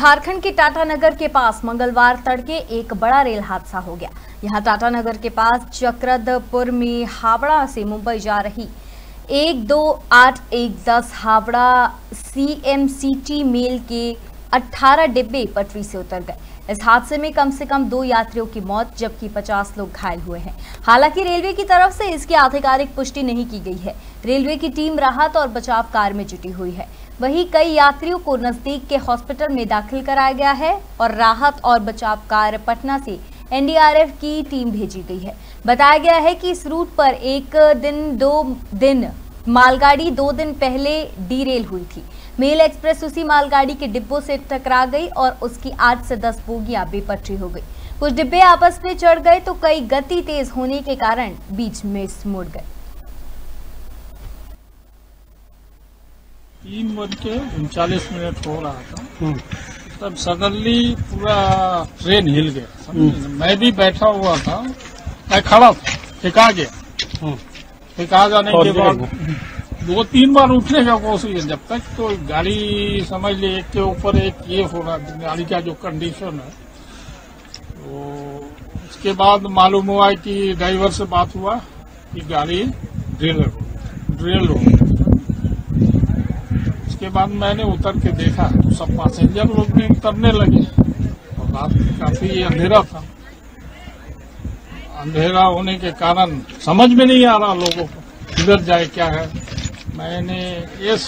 झारखंड के टाटानगर के पास मंगलवार तड़के एक बड़ा रेल हादसा हो गया। यहाँ टाटानगर के पास चक्रदपुर में हावड़ा से मुंबई जा रही एक दो आठ एक दस हावड़ा सीएमसीटी मेल के 18 डिब्बे पटरी से उतर गए। इस हादसे में कम से कम दो यात्रियों की मौत, जबकि 50 लोग घायल हुए हैं। हालाँकि रेलवे की तरफ़ से इसकी आधिकारिक पुष्टि नहीं की गई है। रेलवे की टीम राहत और बचाव कार्य में जुटी हुई है। वहीं कई यात्रियों को नज़दीक के हॉस्पिटल में दाखिल कराया गया है और राहत और बचाव कार्य पटना से एनडीआरएफ की टीम भेजी गई है। बताया गया है कि इस रूट पर एक दिन, दो दिन, मालगाड़ी दो दिन पहले डीरेल हुई थी। मेल एक्सप्रेस उसी मालगाड़ी के डिब्बों से टकरा गई और उसकी आठ से दस बोगियाँ बेपटरी हो गई। कुछ डिब्बे आपस में चढ़ गए तो कई गति तेज होने के कारण बीच में मुड़ गए। तीन बज के उनचालीस मिनट हो रहा था। तब सडनली पूरा ट्रेन हिल गया मैं भी बैठा हुआ था मैं खड़ा था फेंका गया फेंका जाने के बाद दो तीन बार उठने का कोशिश है। जब तक तो गाड़ी समझ ली एक के ऊपर एक ये हो रहा गाड़ी का जो कंडीशन है तो उसके बाद मालूम हुआ कि ड्राइवर से बात हुआ कि गाड़ी ड्रिल ड्रिल हो उसके बाद मैंने उतर के देखा तो सब पैसेंजर लोग भी उतरने लगे और रात काफ़ी अंधेरा था। अंधेरा होने के कारण समझ में नहीं आ रहा लोगों को, किधर जाए, क्या है। मैंने इस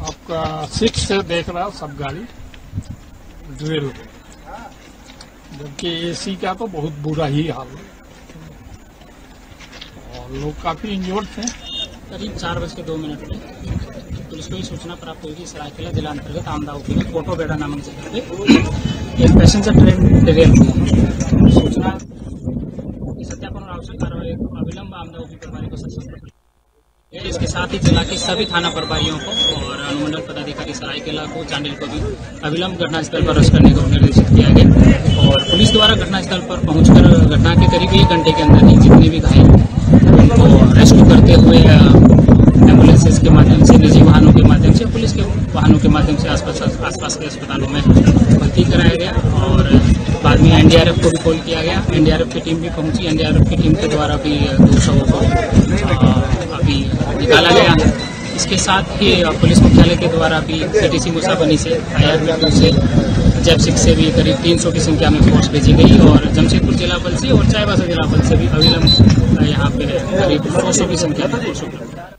आपका सिक्स से देख रहा सब गाड़ी। हो जबकि एसी का तो बहुत बुरा ही हाल है। और लोग काफ़ी इंजोर्ड थे। करीब चार बज के दो मिनट में। पुलिस को ये सूचना प्राप्त हुई कि सरायकेला जिला अंतर्गत आमदाउकी में कोटो बेड़ा नामक जगह पे एक पैसेंजर ट्रेन डिरेल हुई सूचना सत्यापन और आवश्यक कार्रवाई को अविलंब आमदाउकी प्रभारी को सशस्त्र इसके साथ ही जिला के सभी थाना प्रभारियों को और अनुमंडल पदाधिकारी सरायकेला को चांडिल को भी अविलंब घटनास्थल पर रश करने को निर्देशित किया गया और पुलिस द्वारा घटनास्थल पर पहुंचकर घटना के करीब एक घंटे के अंदर ही जितने भी घायल उनको रेस्क्यू करते हुए एम्बुलेंसेज के माध्यम से, निजी वाहनों के माध्यम से, पुलिस के वाहनों के माध्यम से आसपास आसपास के अस्पतालों में भर्ती कराया गया और बाद में एनडीआरएफ को भी कॉल किया गया। एनडीआरएफ की टीम भी पहुँची। एनडीआरएफ की टीम के द्वारा भी दो शवों को इसके साथ ही पुलिस मुख्यालय के द्वारा भी सी मुसाबनी से आईआरबी से जैब सिक्स से भी करीब 300 की संख्या में फोर्स भेजी गई और जमशेदपुर जिला बल से और चाईबासा जिला बल से भी अविलंब यहाँ पे करीब 200 की संख्या में फोर्स